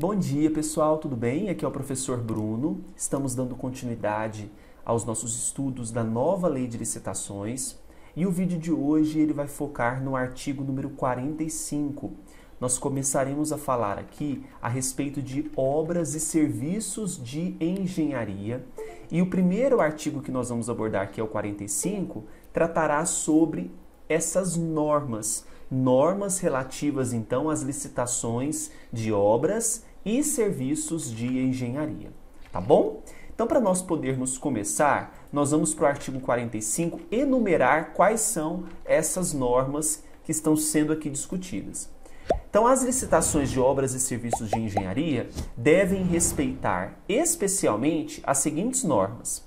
Bom dia, pessoal, tudo bem? Aqui é o professor Bruno. Estamos dando continuidade aos nossos estudos da nova lei de licitações e o vídeo de hoje ele vai focar no artigo número 45. Nós começaremos a falar aqui a respeito de obras e serviços de engenharia. E o primeiro artigo que nós vamos abordar, que é o 45, tratará sobre essas normas. Normas relativas então às licitações de obras e serviços de engenharia. Tá bom? Então, para nós podermos começar, nós vamos para o artigo 45 enumerar quais são essas normas que estão sendo aqui discutidas. Então, as licitações de obras e serviços de engenharia devem respeitar especialmente as seguintes normas: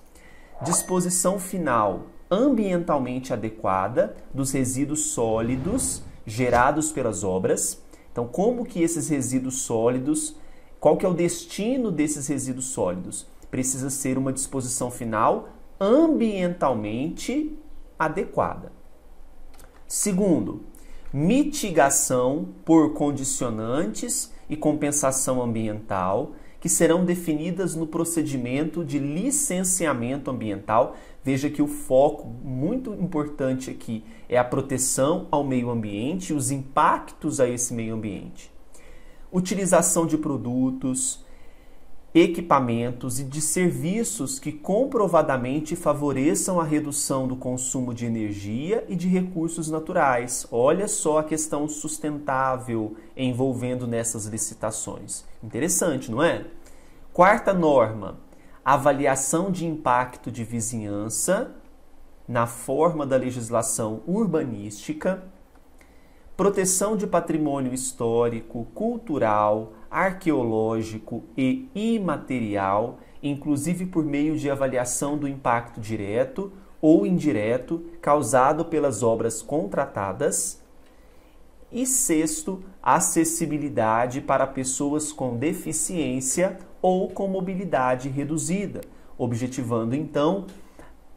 disposição final ambientalmente adequada dos resíduos sólidos gerados pelas obras. Então, como que esses resíduos sólidos, qual que é o destino desses resíduos sólidos? Precisa ser uma disposição final ambientalmente adequada. Segundo, mitigação por condicionantes e compensação ambiental que serão definidas no procedimento de licenciamento ambiental. Veja que o foco muito importante aqui é a proteção ao meio ambiente e os impactos a esse meio ambiente. Utilização de produtos, equipamentos e de serviços que comprovadamente favoreçam a redução do consumo de energia e de recursos naturais. Olha só a questão sustentável envolvendo nessas licitações. Interessante, não é? Quarta norma: avaliação de impacto de vizinhança na forma da legislação urbanística, proteção de patrimônio histórico, cultural, arqueológico e imaterial, inclusive por meio de avaliação do impacto direto ou indireto causado pelas obras contratadas. E sexto, acessibilidade para pessoas com deficiência ou com mobilidade reduzida, objetivando então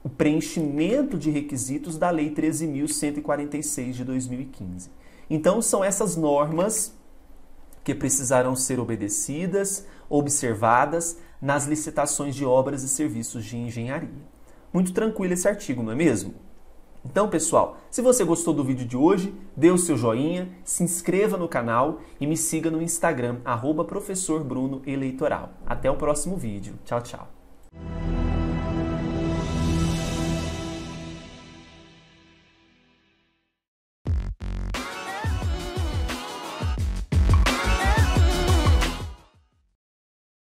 o preenchimento de requisitos da Lei 13.146 de 2015. Então, são essas normas que precisarão ser obedecidas, observadas nas licitações de obras e serviços de engenharia. Muito tranquilo esse artigo, não é mesmo? Então, pessoal, se você gostou do vídeo de hoje, dê o seu joinha, se inscreva no canal e me siga no Instagram, arroba Até o próximo vídeo. Tchau, tchau.